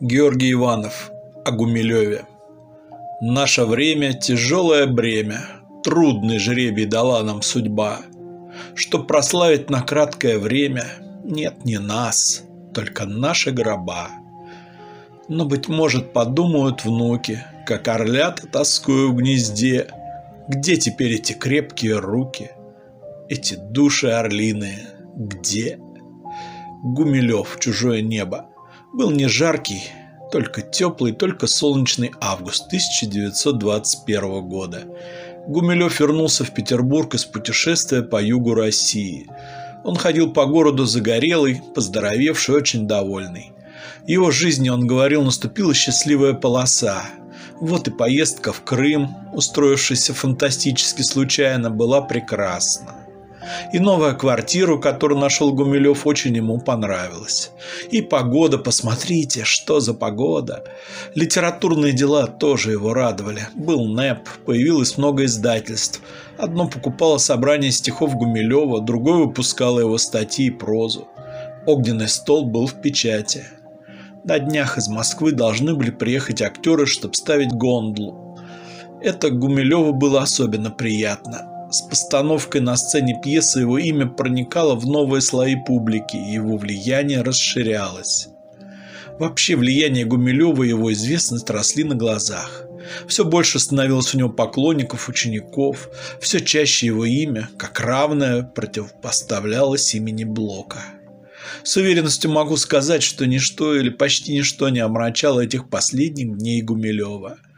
Георгий Иванов о Гумилеве. Наше время – тяжелое бремя, трудный жребий дала нам судьба. Чтоб прославить на краткое время, нет не нас, только наши гроба. Но, быть может, подумают внуки, как орлята тоскую в гнезде, где теперь эти крепкие руки, эти души орлиные, где? Гумилев, чужое небо, был не жаркий, только теплый, только солнечный август 1921 года. Гумилев вернулся в Петербург из путешествия по югу России. Он ходил по городу загорелый, поздоровевший, очень довольный. Его жизни, он говорил, наступила счастливая полоса. Вот и поездка в Крым, устроившаяся фантастически случайно, была прекрасна. И новая квартира, которую нашел Гумилев, очень ему понравилась. И погода, посмотрите, что за погода. Литературные дела тоже его радовали. Был НЭП, появилось много издательств. Одно покупало собрание стихов Гумилева, другое выпускало его статьи и прозу. Огненный стол был в печати. На днях из Москвы должны были приехать актеры, чтобы ставить гондлу. Это Гумилеву было особенно приятно. С постановкой на сцене пьесы его имя проникало в новые слои публики, и его влияние расширялось. Вообще влияние Гумилева и его известность росли на глазах. Все больше становилось у него поклонников, учеников, все чаще его имя, как равное, противопоставлялось имени Блока. С уверенностью могу сказать, что ничто или почти ничто не омрачало этих последних дней Гумилева –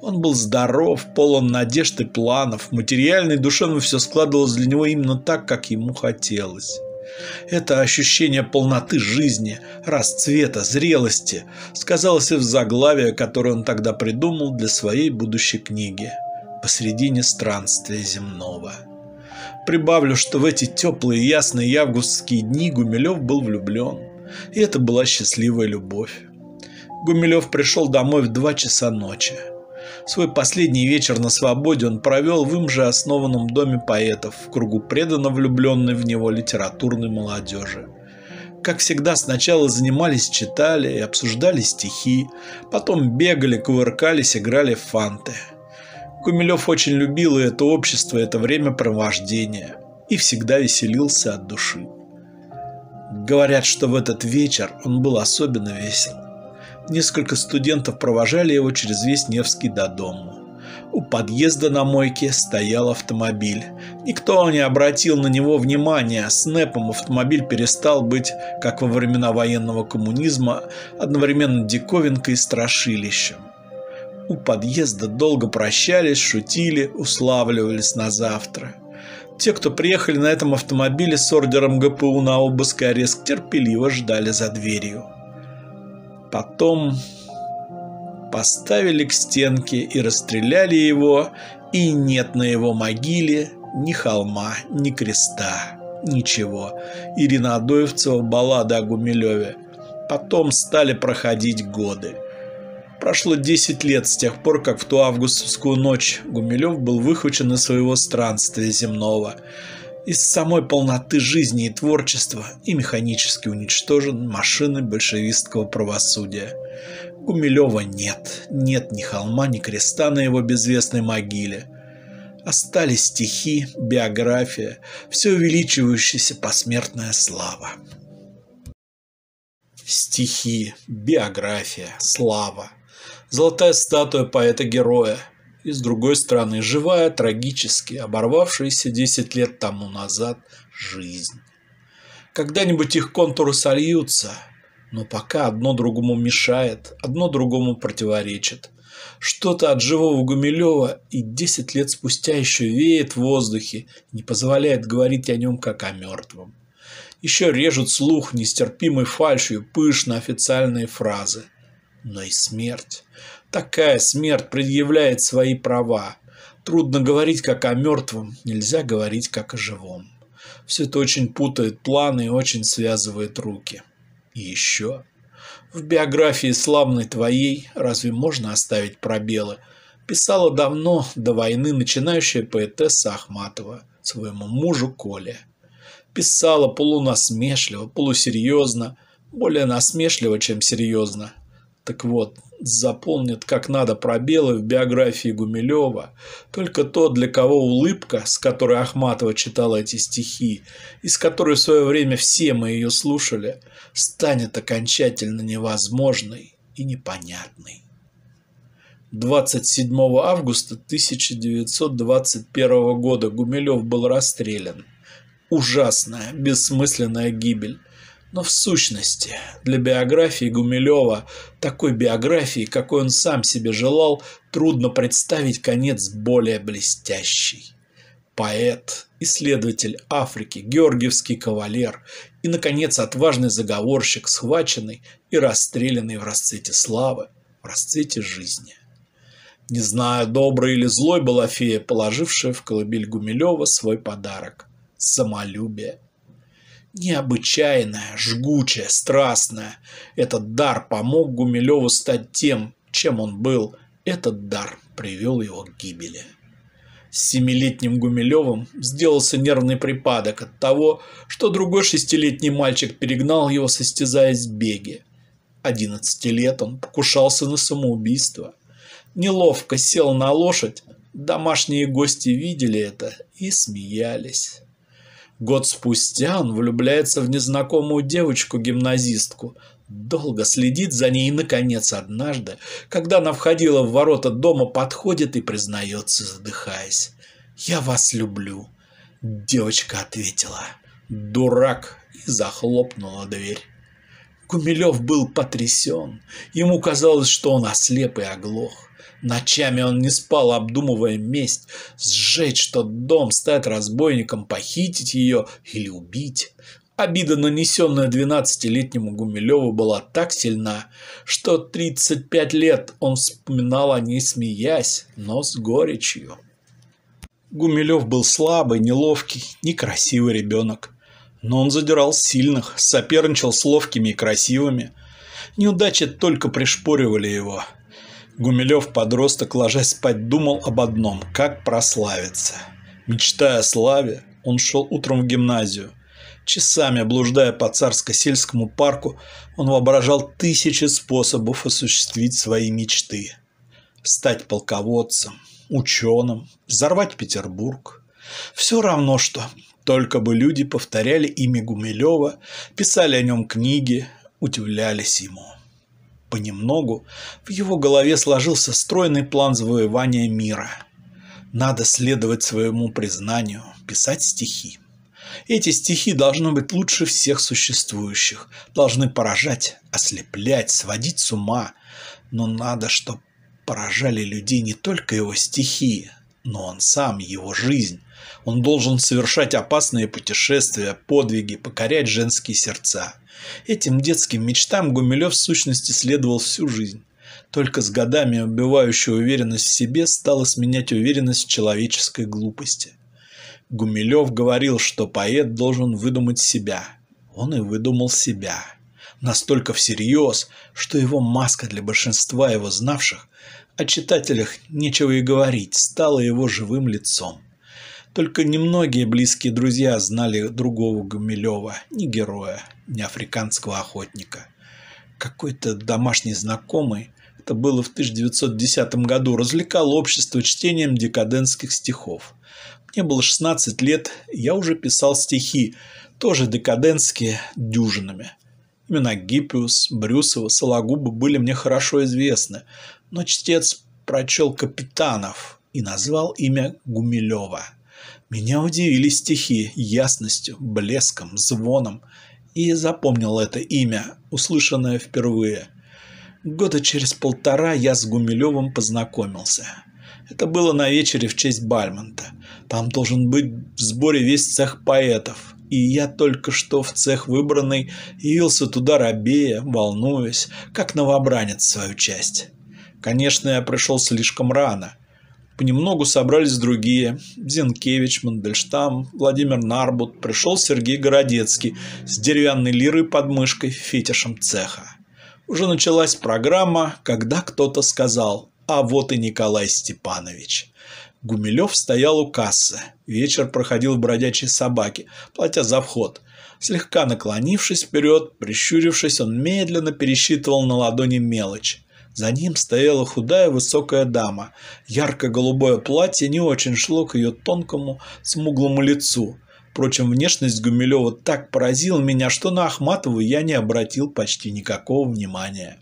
он был здоров, полон надежд и планов, материально и душевно все складывалось для него именно так, как ему хотелось. Это ощущение полноты жизни, расцвета, зрелости сказалось и в заглавии, которое он тогда придумал для своей будущей книги «Посредине странствия земного». Прибавлю, что в эти теплые ясные августские дни Гумилев был влюблен, и это была счастливая любовь. Гумилев пришел домой в два часа ночи. Свой последний вечер на свободе он провел в им же основанном доме поэтов, в кругу преданно влюбленной в него литературной молодежи. Как всегда, сначала занимались, читали и обсуждали стихи, потом бегали, кувыркались, играли в фанты. Кумилев очень любил и это общество, это времяпровождения, и всегда веселился от души. Говорят, что в этот вечер он был особенно весел. Несколько студентов провожали его через весь Невский до дому. У подъезда на мойке стоял автомобиль. Никто не обратил на него внимания. С НЭПом автомобиль перестал быть, как во времена военного коммунизма, одновременно диковинкой и страшилищем. У подъезда долго прощались, шутили, уславливались на завтра. Те, кто приехали на этом автомобиле с ордером ГПУ на обыск и арест, терпеливо ждали за дверью. Потом поставили к стенке и расстреляли его, и нет на его могиле ни холма, ни креста, ничего. Ирина Адоевцева баллада о Гумилеве. Потом стали проходить годы. Прошло 10 лет с тех пор, как в ту августовскую ночь Гумилев был выхвачен из своего странствия земного – из самой полноты жизни и творчества и механически уничтожен машиной большевистского правосудия. Гумилева нет, нет ни холма, ни креста на его безвестной могиле. Остались стихи, биография, все увеличивающаяся посмертная слава. Стихи, биография, слава. Золотая статуя поэта-героя – и с другой стороны живая, трагически оборвавшаяся 10 лет тому назад жизнь. Когда-нибудь их контуры сольются, но пока одно другому мешает, одно другому противоречит. Что-то от живого Гумилева и 10 лет спустя еще веет в воздухе, не позволяет говорить о нем как о мертвом. Еще режут слух нестерпимой фальшью пышно официальные фразы. Но и смерть. Такая смерть предъявляет свои права. Трудно говорить как о мертвом, нельзя говорить как о живом. Все это очень путает планы и очень связывает руки. И еще. В биографии славной твоей разве можно оставить пробелы? Писала давно, до войны, начинающая поэтесса Ахматова своему мужу Коле. Писала полунасмешливо, полусерьезно, более насмешливо, чем серьезно, Так вот, заполнит как надо пробелы в биографии Гумилева только тот, для кого улыбка, с которой Ахматова читала эти стихи, и с которой в свое время все мы ее слушали, станет окончательно невозможной и непонятной. 27 августа 1921 года Гумилев был расстрелян. Ужасная, бессмысленная гибель. Но в сущности, для биографии Гумилева, такой биографии, какой он сам себе желал, трудно представить конец более блестящий. Поэт, исследователь Африки, георгиевский кавалер и, наконец, отважный заговорщик, схваченный и расстрелянный в расцвете славы, в расцвете жизни. Не знаю, доброй или злой была фея, положившая в колыбель Гумилева свой подарок – самолюбие. Необычайное, жгучее, страстное. Этот дар помог Гумилеву стать тем, чем он был. Этот дар привел его к гибели. С семилетним Гумилевым сделался нервный припадок от того, что другой шестилетний мальчик перегнал его, состязаясь в беге. Одиннадцати лет он покушался на самоубийство неловко сел на лошадь, домашние гости видели это и смеялись. Год спустя он влюбляется в незнакомую девочку-гимназистку, долго следит за ней и, наконец, однажды, когда она входила в ворота дома, подходит и признается, задыхаясь. «Я вас люблю», — девочка ответила. «Дурак» и захлопнула дверь. Гумилев был потрясен. Ему казалось, что он ослеп и оглох. Ночами он не спал, обдумывая месть, сжечь тот дом, стать разбойником, похитить ее или убить. Обида, нанесенная двенадцатилетнему Гумилеву, была так сильна, что 35 лет он вспоминал о ней, смеясь, но с горечью. Гумилев был слабый, неловкий, некрасивый ребенок. Но он задирал сильных, соперничал с ловкими и красивыми. Неудачи только пришпоривали его – Гумилев, подросток, ложась спать, думал об одном – как прославиться. Мечтая о славе, он шел утром в гимназию. Часами, блуждая по царско-сельскому парку, он воображал тысячи способов осуществить свои мечты. Стать полководцем, ученым, взорвать Петербург. Все равно что, только бы люди повторяли имя Гумилева, писали о нем книги, удивлялись ему. Понемногу в его голове сложился стройный план завоевания мира. Надо следовать своему признанию, писать стихи. Эти стихи должны быть лучше всех существующих, должны поражать, ослеплять, сводить с ума. Но надо, чтобы поражали людей не только его стихи, но он сам, его жизнь. Он должен совершать опасные путешествия, подвиги, покорять женские сердца. Этим детским мечтам Гумилев в сущности следовал всю жизнь. Только с годами убивающая уверенность в себе стала сменять уверенность в человеческой глупости. Гумилев говорил, что поэт должен выдумать себя. Он и выдумал себя. Настолько всерьез, что его маска для большинства его знавших, о читателях нечего и говорить, стала его живым лицом. Только немногие близкие друзья знали другого Гумилева, ни героя, ни африканского охотника. Какой-то домашний знакомый, это было в 1910 году, развлекал общество чтением декадентских стихов. Мне было 16 лет, я уже писал стихи, тоже декадентские, дюжинами. Имена Гиппиус, Брюсова, Сологуба были мне хорошо известны, но чтец прочел «Капитанов» и назвал имя Гумилева – меня удивили стихи ясностью, блеском, звоном, и запомнил это имя, услышанное впервые. Года через полтора я с Гумилевым познакомился. Это было на вечере в честь Бальмонта. Там должен быть в сборе весь цех поэтов. И я только что в цех выбранный явился туда рабея, волнуясь, как новобранец свою часть. Конечно, я пришел слишком рано. Понемногу собрались другие. Зинкевич, Мандельштам, Владимир Нарбут. Пришел Сергей Городецкий с деревянной лирой под мышкой, фетишем цеха. Уже началась программа, когда кто-то сказал «А вот и Николай Степанович». Гумилев стоял у кассы. Вечер проходил в бродячей собаке, платя за вход. Слегка наклонившись вперед, прищурившись, он медленно пересчитывал на ладони мелочь. За ним стояла худая высокая дама. Ярко-голубое платье не очень шло к ее тонкому, смуглому лицу. Впрочем, внешность Гумилева так поразила меня, что на Ахматову я не обратил почти никакого внимания.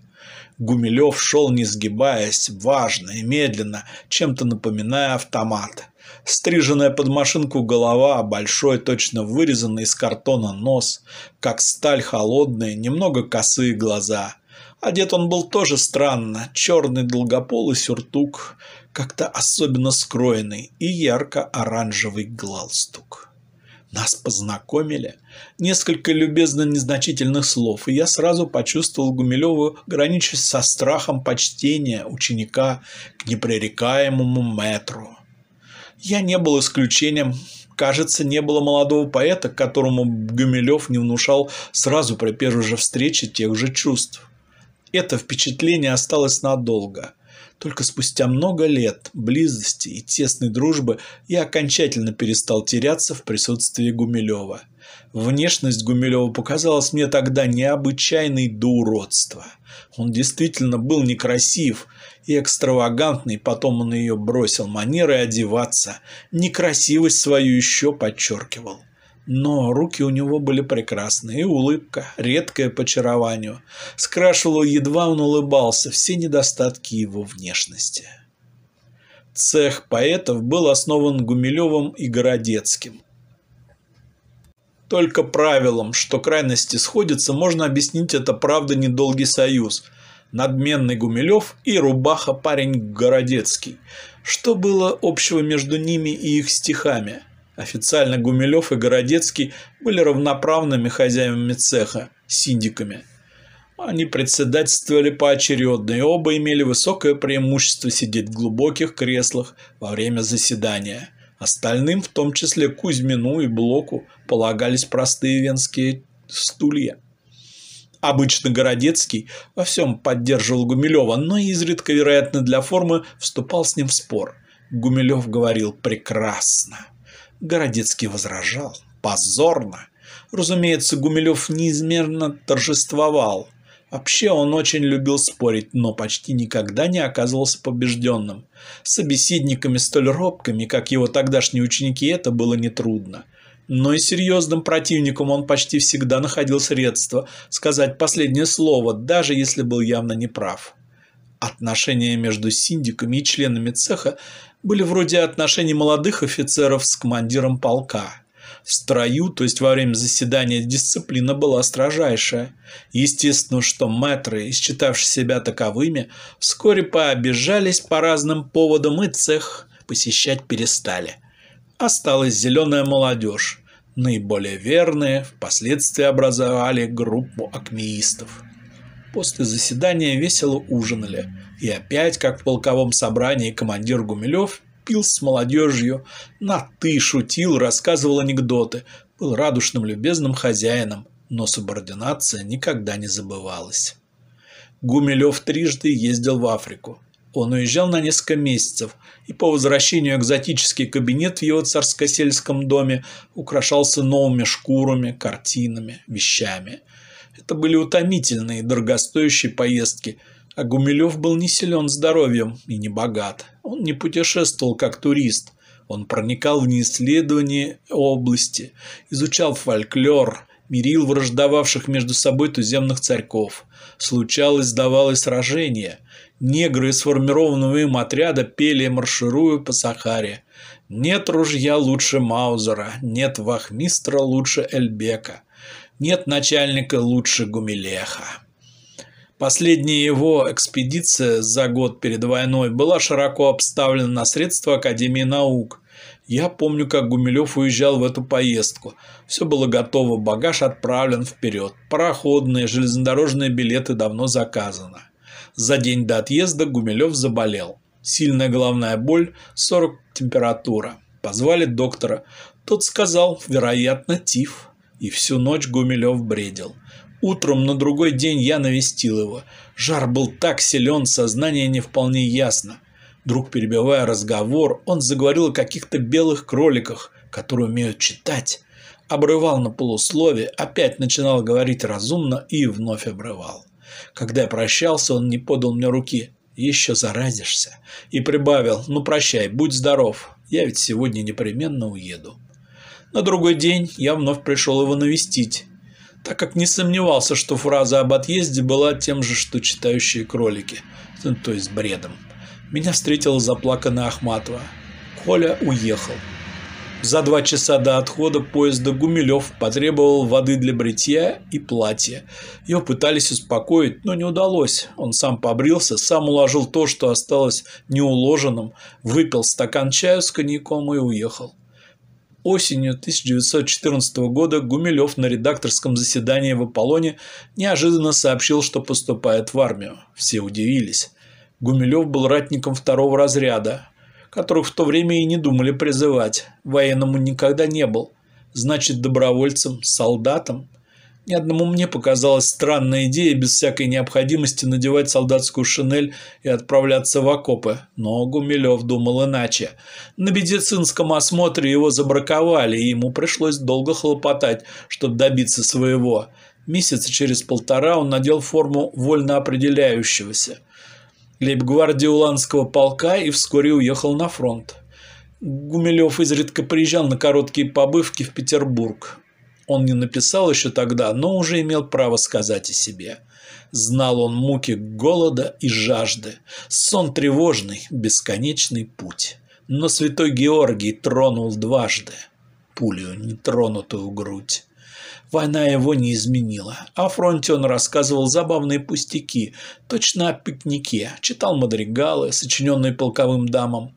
Гумилев шел не сгибаясь, важно и медленно, чем-то напоминая автомат. Стриженная под машинку голова, большой, точно вырезанный из картона нос, как сталь холодные, немного косые глаза. Одет он был тоже странно, черный долгополый сюртук, как-то особенно скроенный и ярко-оранжевый галстук. Нас познакомили. Несколько любезно незначительных слов, и я сразу почувствовал Гумилеву, граничить со страхом почтения ученика к непререкаемому метру. Я не был исключением. Кажется, не было молодого поэта, которому Гумилев не внушал сразу при первой же встрече тех же чувств. Это впечатление осталось надолго. Только спустя много лет близости и тесной дружбы я окончательно перестал теряться в присутствии Гумилева. Внешность Гумилева показалась мне тогда необычайной до уродства. Он действительно был некрасив и экстравагантный, потом он ее бросил манерой одеваться, некрасивость свою еще подчеркивал. Но руки у него были прекрасные, и улыбка, редкая по очарованию, скрашивала едва он улыбался все недостатки его внешности. Цех поэтов был основан Гумилевым и Городецким. Только правилом, что крайности сходятся, можно объяснить это правда недолгий союз. Надменный Гумилев и рубаха-парень Городецкий. Что было общего между ними и их стихами – Официально Гумилев и Городецкий были равноправными хозяевами цеха, синдиками. Они председательствовали поочередно, и оба имели высокое преимущество сидеть в глубоких креслах во время заседания. Остальным, в том числе Кузьмину и Блоку, полагались простые венские стулья. Обычно Городецкий во всем поддерживал Гумилева, но изредка, вероятно, для формы вступал с ним в спор. Гумилев говорил «прекрасно». Городецкий возражал. Позорно. Разумеется, Гумилев неизмерно торжествовал. Вообще он очень любил спорить, но почти никогда не оказывался побежденным. С собеседниками столь робкими, как его тогдашние ученики, это было нетрудно. Но и серьезным противником он почти всегда находил средства сказать последнее слово, даже если был явно неправ. Отношения между синдиками и членами цеха были вроде отношений молодых офицеров с командиром полка. В строю, то есть во время заседания, дисциплина была строжайшая. Естественно, что мэтры, считавшие себя таковыми, вскоре пообижались по разным поводам и цех посещать перестали. Осталась зеленая молодежь. Наиболее верные впоследствии образовали группу акмеистов. После заседания весело ужинали – и опять, как в полковом собрании, командир Гумилев пил с молодежью, на «ты» шутил, рассказывал анекдоты, был радушным любезным хозяином, но субординация никогда не забывалась. Гумилев трижды ездил в Африку. Он уезжал на несколько месяцев, и по возвращению экзотический кабинет в его царско-сельском доме украшался новыми шкурами, картинами, вещами. Это были утомительные, дорогостоящие поездки – а Гумилев был не силен здоровьем и не богат. Он не путешествовал как турист. Он проникал в неисследование области, изучал фольклор, мирил враждовавших между собой туземных царьков. Случалось, сдавалось сражение. Негры из сформированного им отряда пели, маршируя по Сахаре. Нет ружья лучше Маузера, нет вахмистра лучше Эльбека, нет начальника лучше Гумилеха. Последняя его экспедиция за год перед войной была широко обставлена на средства Академии наук. Я помню, как Гумилев уезжал в эту поездку. Все было готово, багаж отправлен вперед. Пароходные, железнодорожные билеты давно заказаны. За день до отъезда Гумилев заболел. Сильная головная боль, 40 температура. Позвали доктора. Тот сказал, вероятно, тиф. И всю ночь Гумилев бредил. Утром на другой день я навестил его. Жар был так силен, сознание не вполне ясно. Вдруг, перебивая разговор, он заговорил о каких-то белых кроликах, которые умеют читать. обрывал на полуслове, опять начинал говорить разумно и вновь обрывал. Когда я прощался, он не подал мне руки. Еще заразишься. И прибавил, ну прощай, будь здоров, я ведь сегодня непременно уеду. На другой день я вновь пришел его навестить, так как не сомневался, что фраза об отъезде была тем же, что читающие кролики, то есть бредом. Меня встретила заплаканная Ахматова. Коля уехал. За два часа до отхода поезда Гумилев потребовал воды для бритья и платья. Его пытались успокоить, но не удалось. Он сам побрился, сам уложил то, что осталось неуложенным, выпил стакан чая с коньяком и уехал. Осенью 1914 года Гумилев на редакторском заседании в Аполлоне неожиданно сообщил, что поступает в армию. Все удивились. Гумилев был ратником второго разряда, которых в то время и не думали призывать. Военному никогда не был. Значит, добровольцем, солдатом. Ни одному мне показалась странная идея без всякой необходимости надевать солдатскую шинель и отправляться в окопы. Но Гумилев думал иначе. На медицинском осмотре его забраковали, и ему пришлось долго хлопотать, чтобы добиться своего. Месяца через полтора он надел форму вольно определяющегося лейб-гвардии Уланского полка и вскоре уехал на фронт. Гумилев изредка приезжал на короткие побывки в Петербург. Он не написал еще тогда, но уже имел право сказать о себе. Знал он муки голода и жажды, сон тревожный, бесконечный путь. Но святой Георгий тронул дважды пулю нетронутую грудь. Война его не изменила. О фронте он рассказывал забавные пустяки, точно о пикнике, читал мадригалы, сочиненные полковым дамам.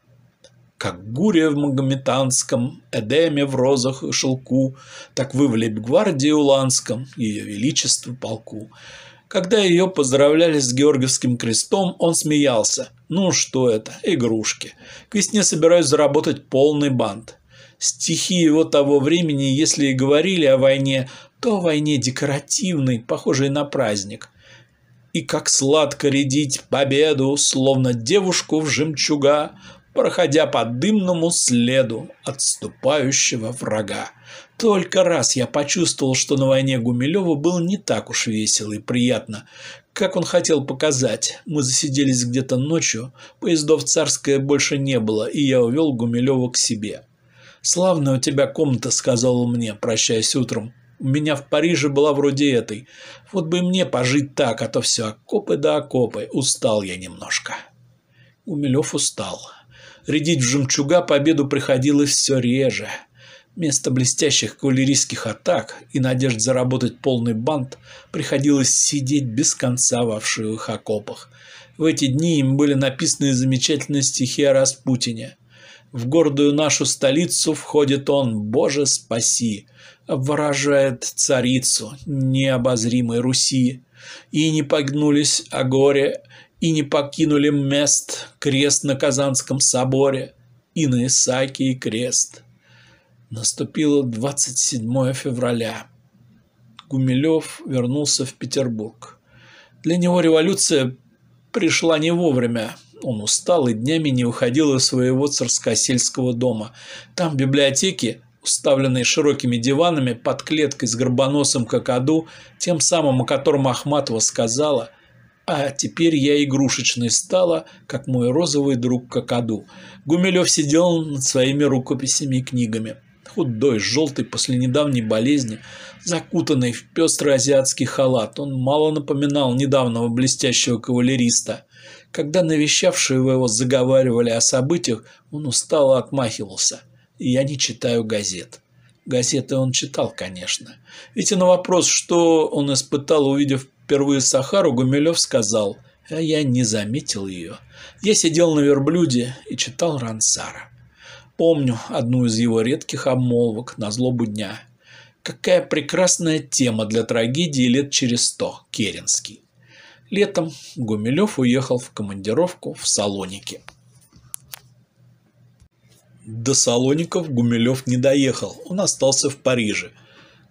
Как Гурия в Магометанском, Эдеме в розах и шелку, так вы в Лейбгвардии Уланском, ее величество полку. Когда ее поздравляли с Георгиевским крестом, он смеялся. Ну что это, игрушки. К весне собираюсь заработать полный бант. Стихи его того времени, если и говорили о войне, то о войне декоративной, похожей на праздник. И как сладко рядить победу, словно девушку в жемчуга, проходя по дымному следу отступающего врага. Только раз я почувствовал, что на войне Гумилева было не так уж весело и приятно, как он хотел показать. Мы засиделись где-то ночью, поездов царское больше не было, и я увел Гумилева к себе. «Славная у тебя комната», — сказал он мне, прощаясь утром. «У меня в Париже была вроде этой. Вот бы мне пожить так, а то все окопы да окопы. Устал я немножко». Умилев устал. Рядить в жемчуга победу приходилось все реже. Вместо блестящих кавалерийских атак и надежд заработать полный бант приходилось сидеть без конца во вшивых окопах. В эти дни им были написаны замечательные стихи о Распутине. В гордую нашу столицу входит он, Боже, спаси, обворожает царицу необозримой Руси. И не погнулись о горе, и не покинули мест крест на Казанском соборе и на Исаакии крест. Наступило 27 февраля. Гумилев вернулся в Петербург. Для него революция пришла не вовремя. Он устал и днями не уходил из своего царскосельского дома. Там в библиотеке, уставленной широкими диванами под клеткой с горбоносом какаду, тем самым, о котором Ахматова сказала, а теперь я игрушечной стала, как мой розовый друг какаду. Гумилев сидел над своими рукописями и книгами. Худой, желтый после недавней болезни, закутанный в пестрый азиатский халат, он мало напоминал недавнего блестящего кавалериста. Когда навещавшие его заговаривали о событиях, он устало отмахивался. «Я не читаю газет». Газеты он читал, конечно. Ведь и на вопрос, что он испытал, увидев впервые Сахару, Гумилев сказал, а я не заметил ее. Я сидел на верблюде и читал Рансара. Помню одну из его редких обмолвок на злобу дня. Какая прекрасная тема для трагедии лет через сто, Керенский. Летом Гумилев уехал в командировку в Салоники. До Салоников Гумилев не доехал, он остался в Париже.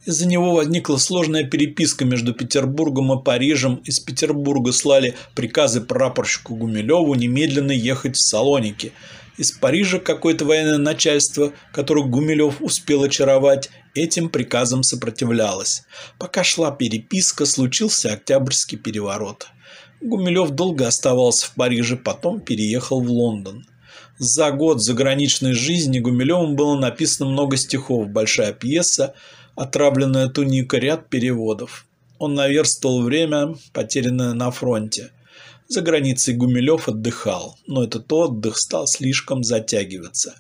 Из-за него возникла сложная переписка между Петербургом и Парижем. Из Петербурга слали приказы прапорщику Гумилеву немедленно ехать в Салоники. Из Парижа какое-то военное начальство, которое Гумилев успел очаровать, этим приказам сопротивлялась. Пока шла переписка, случился Октябрьский переворот. Гумилев долго оставался в Париже, потом переехал в Лондон. За год заграничной жизни Гумилевым было написано много стихов, большая пьеса, отравленная туника, ряд переводов. Он наверстывал время, потерянное на фронте. За границей Гумилев отдыхал, но этот отдых стал слишком затягиваться.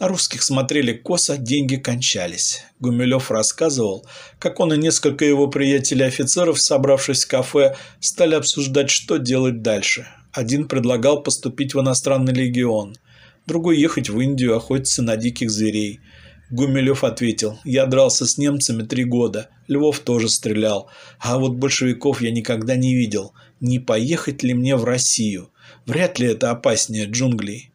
На русских смотрели косо, деньги кончались. Гумилев рассказывал, как он и несколько его приятелей-офицеров, собравшись в кафе, стали обсуждать, что делать дальше. Один предлагал поступить в иностранный легион, другой ехать в Индию, охотиться на диких зверей – Гумилев ответил, я дрался с немцами три года, Львов тоже стрелял, а вот большевиков я никогда не видел. Не поехать ли мне в Россию? Вряд ли это опаснее джунглей.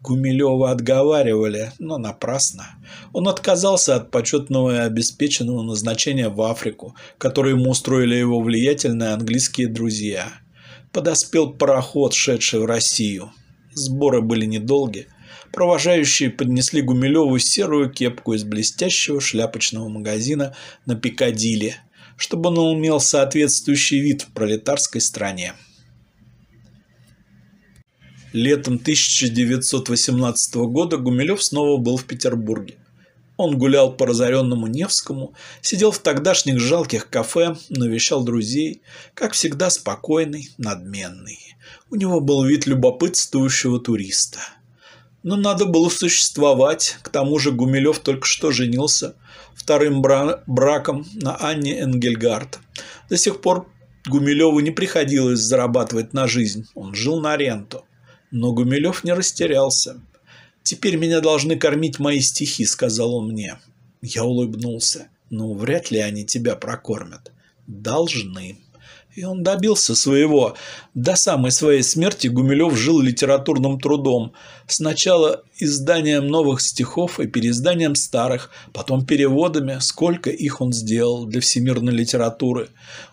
Гумилева отговаривали, но напрасно. Он отказался от почетного и обеспеченного назначения в Африку, которое ему устроили его влиятельные английские друзья. Подоспел пароход, шедший в Россию. Сборы были недолгие. Провожающие поднесли Гумилеву серую кепку из блестящего шляпочного магазина на Пикадилли, чтобы он имел соответствующий вид в пролетарской стране. Летом 1918 года Гумилев снова был в Петербурге. Он гулял по разоренному Невскому, сидел в тогдашних жалких кафе, навещал друзей, как всегда спокойный, надменный. У него был вид любопытствующего туриста – но надо было существовать. К тому же Гумилев только что женился вторым бра браком на Анне Энгельгард. До сих пор Гумилеву не приходилось зарабатывать на жизнь. Он жил на ренту. Но Гумилев не растерялся. «Теперь меня должны кормить мои стихи», — сказал он мне. Я улыбнулся. «Ну, вряд ли они тебя прокормят». «Должны». И он добился своего. До самой своей смерти Гумилев жил литературным трудом. Сначала изданием новых стихов и переизданием старых, потом переводами. Сколько их он сделал для всемирной литературы.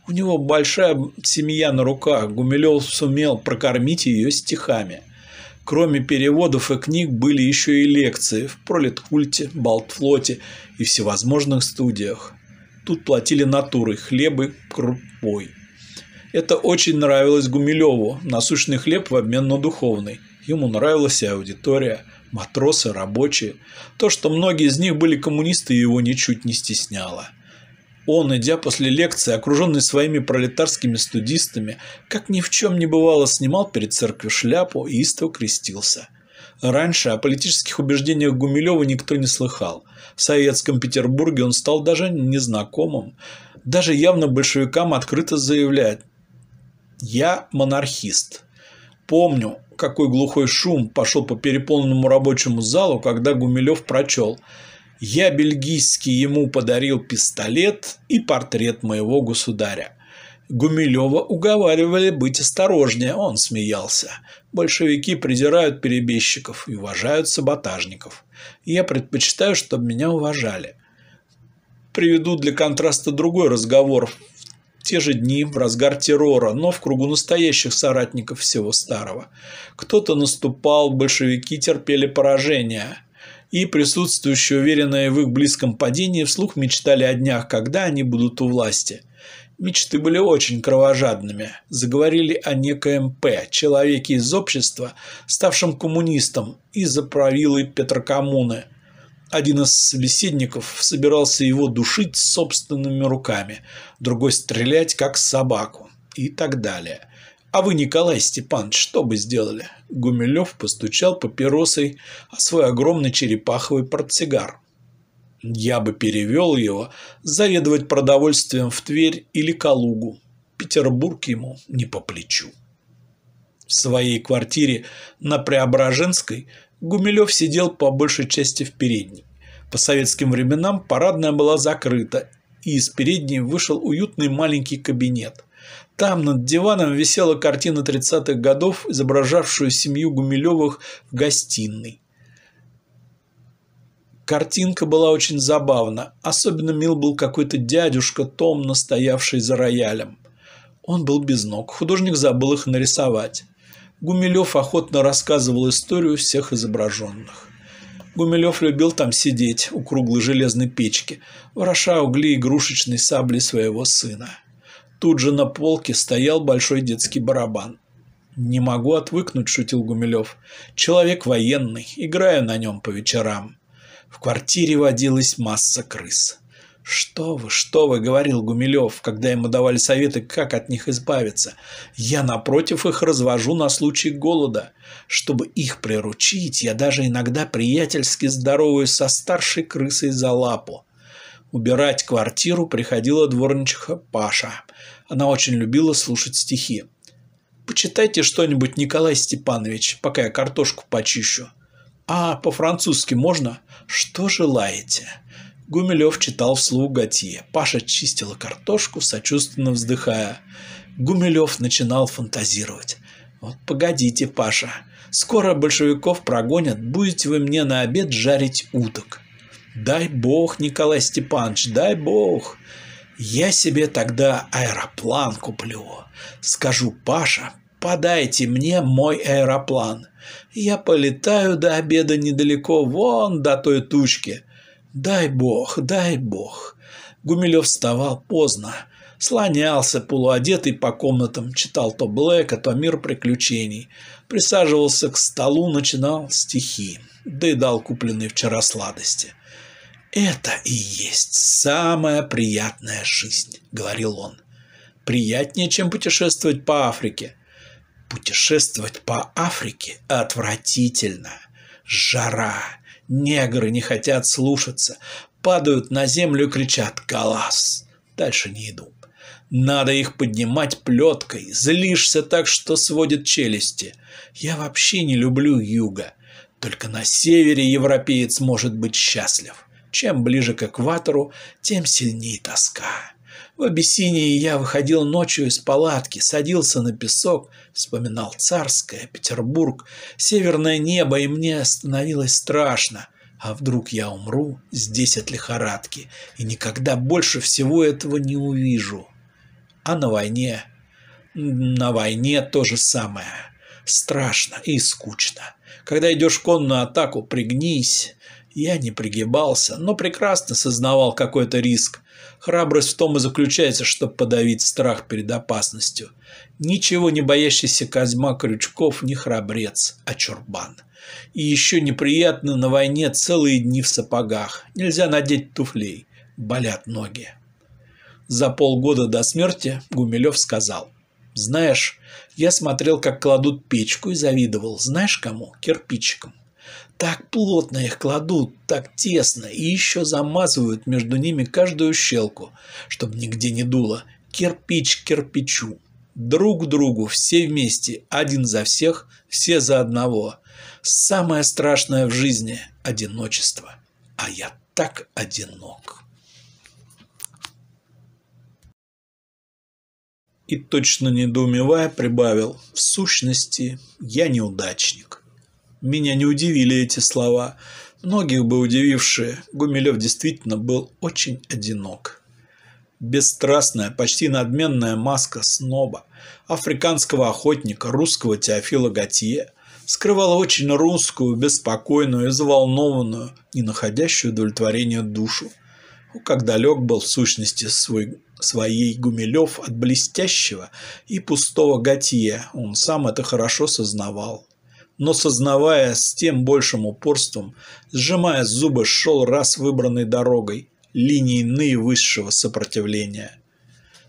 У него большая семья на руках. Гумилев сумел прокормить ее стихами. Кроме переводов и книг были еще и лекции в Пролеткульте, Балтфлоте и всевозможных студиях. Тут платили натурой, хлебы, крупой. Это очень нравилось Гумилеву, насущный хлеб в обмен на духовный. Ему нравилась и аудитория, матросы, рабочие. То, что многие из них были коммунисты, его ничуть не стесняло. Он, идя после лекции, окруженный своими пролетарскими студистами, как ни в чем не бывало, снимал перед церковью шляпу и истово крестился. Раньше о политических убеждениях Гумилева никто не слыхал. В советском Петербурге он стал даже незнакомым. Даже явно большевикам открыто заявлять я монархист. Помню, какой глухой шум пошел по переполненному рабочему залу, когда Гумилев прочел «Я бельгийский ему подарил пистолет и портрет моего государя». Гумилева уговаривали быть осторожнее, он смеялся. Большевики презирают перебежчиков и уважают саботажников. Я предпочитаю, чтобы меня уважали. Приведу для контраста другой разговор те же дни, в разгар террора, но в кругу настоящих соратников всего старого. Кто-то наступал, большевики терпели поражение. И присутствующие, уверенные в их близком падении, вслух мечтали о днях, когда они будут у власти. Мечты были очень кровожадными. Заговорили о некоем П, человеке из общества, ставшем коммунистом, из-за правилы Петрокоммуны – один из собеседников собирался его душить собственными руками, другой стрелять как собаку и так далее. А вы, Николай Степанович, что бы сделали? Гумилев постучал папиросой о свой огромный черепаховый портсигар. Я бы перевел его заведовать продовольствием в Тверь или Калугу. Петербург ему не по плечу. В своей квартире на Преображенской Гумилев сидел по большей части в передней. По советским временам парадная была закрыта, и из передней вышел уютный маленький кабинет. Там над диваном висела картина 30-х годов, изображавшую семью Гумилевых в гостиной. Картинка была очень забавна. Особенно мил был какой-то дядюшка, томно стоявший за роялем. Он был без ног. Художник забыл их нарисовать. Гумилев охотно рассказывал историю всех изображенных. Гумилев любил там сидеть у круглой железной печки, вороша угли игрушечной сабли своего сына. Тут же на полке стоял большой детский барабан. «Не могу отвыкнуть», – шутил Гумилев. «Человек военный, играю на нем по вечерам». В квартире водилась масса крыс. «Что вы, что вы», — говорил Гумилев, когда ему давали советы, как от них избавиться. «Я, напротив, их развожу на случай голода. Чтобы их приручить, я даже иногда приятельски здороваюсь со старшей крысой за лапу». Убирать квартиру приходила дворничиха Паша. Она очень любила слушать стихи. «Почитайте что-нибудь, Николай Степанович, пока я картошку почищу». «А, по-французски можно?» «Что желаете?» Гумилев читал вслух Готье. Паша чистила картошку, сочувственно вздыхая. Гумилев начинал фантазировать. «Вот погодите, Паша, скоро большевиков прогонят, будете вы мне на обед жарить уток». «Дай бог, Николай Степанович, дай бог!» «Я себе тогда аэроплан куплю. Скажу, Паша, подайте мне мой аэроплан. Я полетаю до обеда недалеко, вон до той тучки. Дай бог, дай бог. Гумилев вставал поздно, слонялся полуодетый по комнатам, читал то Блэка, то Мир приключений, присаживался к столу, начинал стихи, доедал купленные вчера сладости. «Это и есть самая приятная жизнь», — говорил он. «Приятнее, чем путешествовать по Африке». «Путешествовать по Африке отвратительно. Жара, Негры не хотят слушаться, падают на землю и кричат «Калас!». Дальше не иду. Надо их поднимать плеткой, злишься так, что сводит челюсти. Я вообще не люблю юга. Только на севере европеец может быть счастлив. Чем ближе к экватору, тем сильнее тоска. В Абиссинии я выходил ночью из палатки, садился на песок, вспоминал Царское, Петербург, северное небо, и мне становилось страшно. А вдруг я умру здесь от лихорадки и никогда больше всего этого не увижу? А на войне? На войне то же самое. Страшно и скучно. Когда идешь в конную атаку, пригнись. Я не пригибался, но прекрасно сознавал какой-то риск. Храбрость в том и заключается, чтобы подавить страх перед опасностью. Ничего не боящийся Козьма Крючков не храбрец, а чурбан. И еще неприятно на войне целые дни в сапогах. Нельзя надеть туфлей. Болят ноги. За полгода до смерти Гумилев сказал. «Знаешь, я смотрел, как кладут печку и завидовал. Знаешь кому? Кирпичикам. Так плотно их кладут, так тесно, и еще замазывают между ними каждую щелку, чтобы нигде не дуло. Кирпич к кирпичу. Друг другу, все вместе, один за всех, все за одного. Самое страшное в жизни – одиночество. А я так одинок. И точно недоумевая прибавил, в сущности, я неудачник. Меня не удивили эти слова. Многих бы удивившие, Гумилев действительно был очень одинок. Бесстрастная, почти надменная маска сноба, африканского охотника, русского Теофила Готье скрывала очень русскую, беспокойную и взволнованную, не находящую удовлетворения душу. Как далек был в сущности свой, своей Гумилев от блестящего и пустого Готье, он сам это хорошо сознавал но сознавая с тем большим упорством, сжимая зубы, шел раз выбранной дорогой, линией наивысшего сопротивления.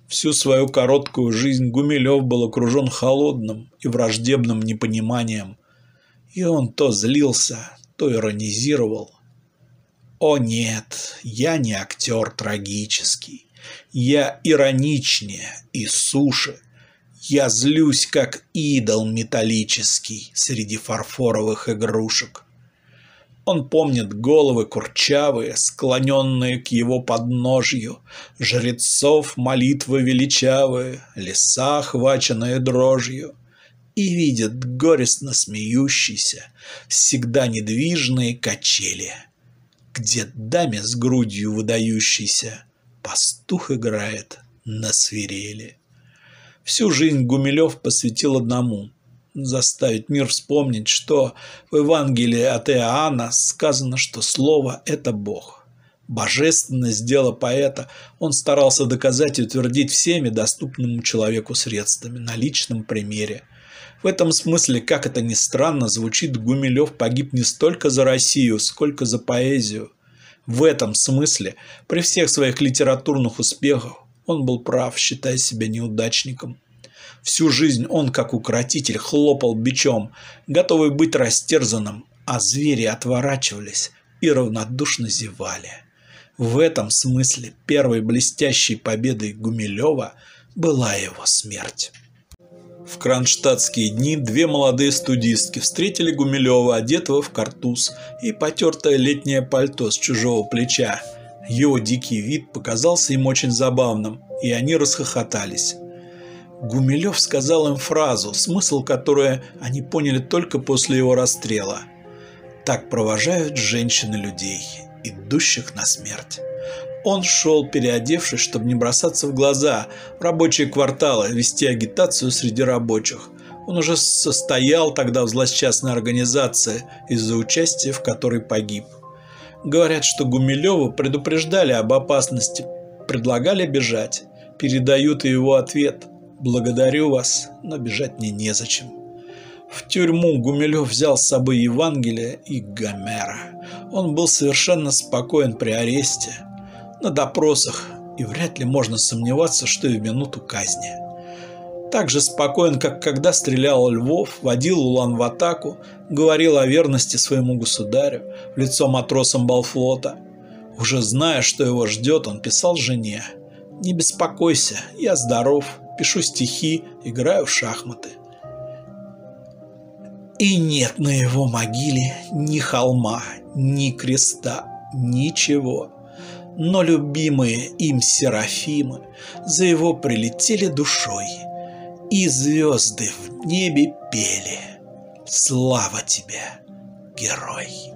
Всю свою короткую жизнь Гумилев был окружен холодным и враждебным непониманием, и он то злился, то иронизировал. «О нет, я не актер трагический, я ироничнее и суше, я злюсь, как идол металлический среди фарфоровых игрушек. Он помнит головы курчавые, склоненные к его подножью, жрецов молитвы величавые, леса, охваченные дрожью, и видит горестно смеющийся, всегда недвижные качели, где даме с грудью выдающейся пастух играет на свирели. Всю жизнь Гумилев посвятил одному заставить мир вспомнить, что в Евангелии от Иоанна сказано, что Слово – это Бог. Божественность дела поэта он старался доказать и утвердить всеми доступными человеку средствами на личном примере. В этом смысле, как это ни странно, звучит Гумилев погиб не столько за Россию, сколько за поэзию. В этом смысле, при всех своих литературных успехах, он был прав, считая себя неудачником. Всю жизнь он, как укротитель, хлопал бичом, готовый быть растерзанным, а звери отворачивались и равнодушно зевали. В этом смысле первой блестящей победой Гумилева была его смерть. В кронштадтские дни две молодые студистки встретили Гумилева, одетого в картуз и потертое летнее пальто с чужого плеча. Его дикий вид показался им очень забавным, и они расхохотались. Гумилев сказал им фразу, смысл которой они поняли только после его расстрела. «Так провожают женщины людей, идущих на смерть». Он шел, переодевшись, чтобы не бросаться в глаза, в рабочие кварталы, вести агитацию среди рабочих. Он уже состоял тогда в злосчастной организации, из-за участия в которой погиб. Говорят, что Гумилева предупреждали об опасности, предлагали бежать. Передают и его ответ «Благодарю вас, но бежать мне незачем». В тюрьму Гумилев взял с собой Евангелие и Гомера. Он был совершенно спокоен при аресте на допросах, и вряд ли можно сомневаться, что и в минуту казни. Так же спокоен, как когда стрелял Львов, водил Улан в атаку, говорил о верности своему государю, в лицо матросам Балфлота. Уже зная, что его ждет, он писал жене «Не беспокойся, я здоров, пишу стихи, играю в шахматы». И нет на его могиле ни холма, ни креста, ничего но любимые им серафимы за его прилетели душой, и звезды в небе пели «Слава тебе, герой!»